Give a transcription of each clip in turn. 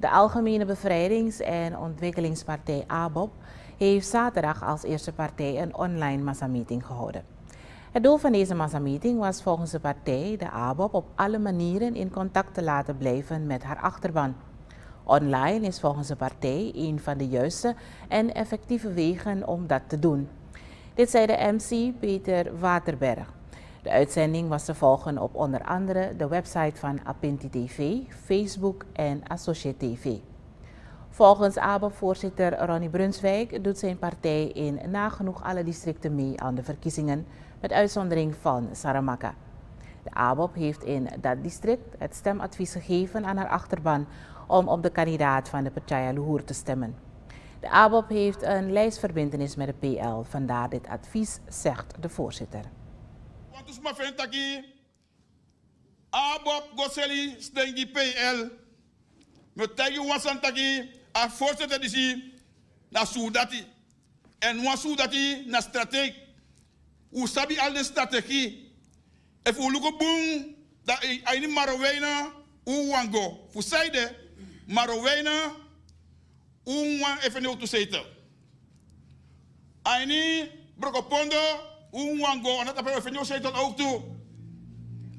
De Algemene Bevrijdings- en Ontwikkelingspartij ABOP heeft zaterdag als eerste partij een online massameeting gehouden. Het doel van deze massameeting was volgens de partij de ABOP op alle manieren in contact te laten blijven met haar achterban. Online is volgens de partij een van de juiste en effectieve wegen om dat te doen. Dit zei de MC Peter Waterberg. De uitzending was te volgen op onder andere de website van Apinti TV, Facebook en Associate TV. Volgens ABO-voorzitter Ronnie Brunswijk doet zijn partij in nagenoeg alle districten mee aan de verkiezingen, met uitzondering van Saramaka. De ABOP heeft in dat district het stemadvies gegeven aan haar achterban om op de kandidaat van de Partij Luhur te stemmen. De ABOP heeft een lijstverbindenis met de PL, vandaar dit advies, zegt de voorzitter. Dus ma fen taki Abob Goseli stengi PL. Me tagi wasan taki a voorzitter disi na sudati. En wa sudati na strategie. U sabi al de strategie. If u luko boom da aini maroweina u wango. Fu saide maroweina u wan even no to sete. Aini brokopondo Uwango, another power fenyo Satan ook toe.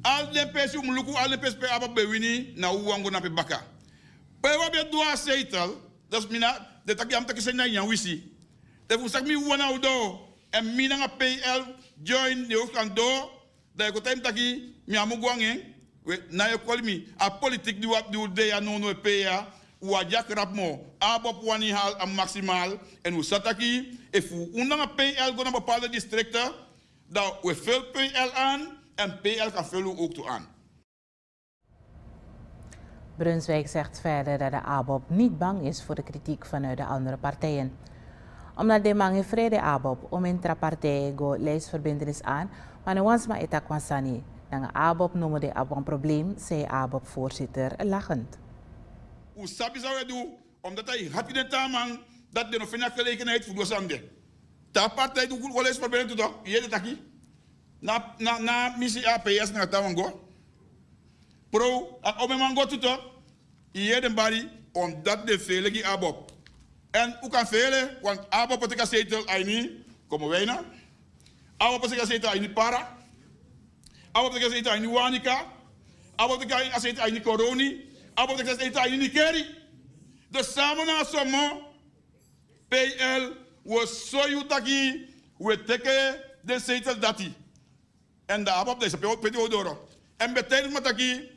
Al de pes um luku, al pe aba na uwango na pe baka. Pe wa dua seital das mina, de taki am taki senya yan wisi. De fusak mi uwana udo, en mina nga join de hoofd aan door, dat ik altijd taki, mi amu na je kwalmi, a politiek die wat doet de ja no pe ya. Ya wa jak rap mo abop wani hal am maximaal en hoe sataki if we unanga PL go naar bepaalde districten dan we veel PL aan en PL kan vullen ook toe aan. Brunswijk zegt verder dat de ABOP niet bang is voor de kritiek vanuit de andere partijen. Omdat de mange vrede ABOP om intrapartij go lijstverbindenis aan, maar nu was maar etak kwansani. Dan ABOP noemen de ABOP een probleem, zei ABOP-voorzitter lachend. Hoe sabi zou je doen, omdat hij in de taman dat de nog geen gelegenheid voor de Ta partij doet goed wel verbinding toch? Je dat aquí. Na na na missie APS na tawango. Pro en om man go toch? Je den bari omdat de vele die abop. En hoe kan vele want abop het kan zetel aini komen wij na. Abop het kan zetel aini para. Abop het kan zetel aini wanika. Abop het kan zetel aini coroni. Aini nikeri. Dus samen na somo PL we soyu taki we teke de zetel dati. En de abab deze peti odoro. En betekent met taki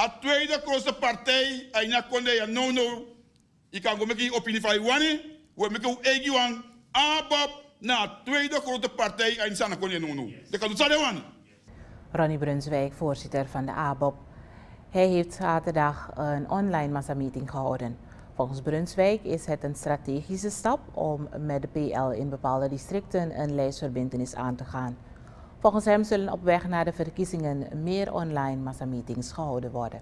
a tweede grootste partij aina konde ya no no. Je kan go meki opinie van wani, we meki egi wan abab na tweede grote partij aina sana konde no no. De kan het wani. Ronnie Brunswijk, voorzitter van de ABOP. Hij heeft zaterdag een online massameeting gehouden. Volgens Brunswijk is het een strategische stap om met de PL in bepaalde districten een lijstverbindenis aan te gaan. Volgens hem zullen op weg naar de verkiezingen meer online massameetings gehouden worden.